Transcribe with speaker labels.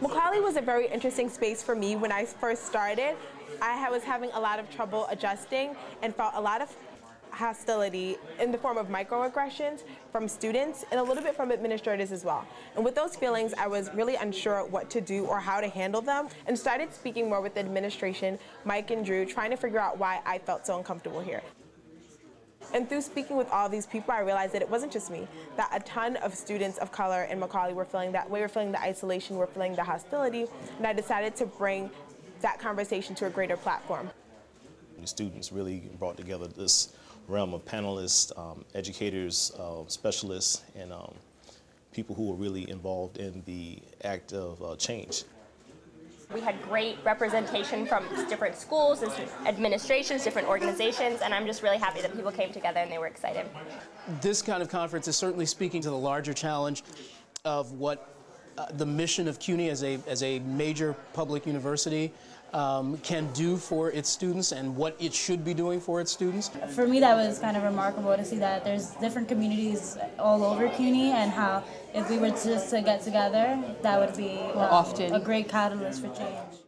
Speaker 1: Macaulay was a very interesting space for me when I first started. I was having a lot of trouble adjusting and felt a lot of hostility in the form of microaggressions from students and a little bit from administrators as well. And with those feelings, I was really unsure what to do or how to handle them and started speaking more with the administration, Mike and Drew, trying to figure out why I felt so uncomfortable here. And through speaking with all these people, I realized that it wasn't just me, that a ton of students of color in Macaulay were feeling that way, were feeling the isolation, were feeling the hostility, and I decided to bring that conversation to a greater platform.
Speaker 2: The students really brought together this realm of panelists, um, educators, uh, specialists, and um, people who were really involved in the act of uh, change.
Speaker 3: We had great representation from different schools, administrations, different organizations, and I'm just really happy that people came together and they were excited.
Speaker 4: This kind of conference is certainly speaking to the larger challenge of what uh, the mission of CUNY as a, as a major public university um, can do for its students and what it should be doing for its students.
Speaker 5: For me, that was kind of remarkable to see that there's different communities all over CUNY and how if we were just to get together, that would be um,
Speaker 6: often
Speaker 5: a great catalyst for change.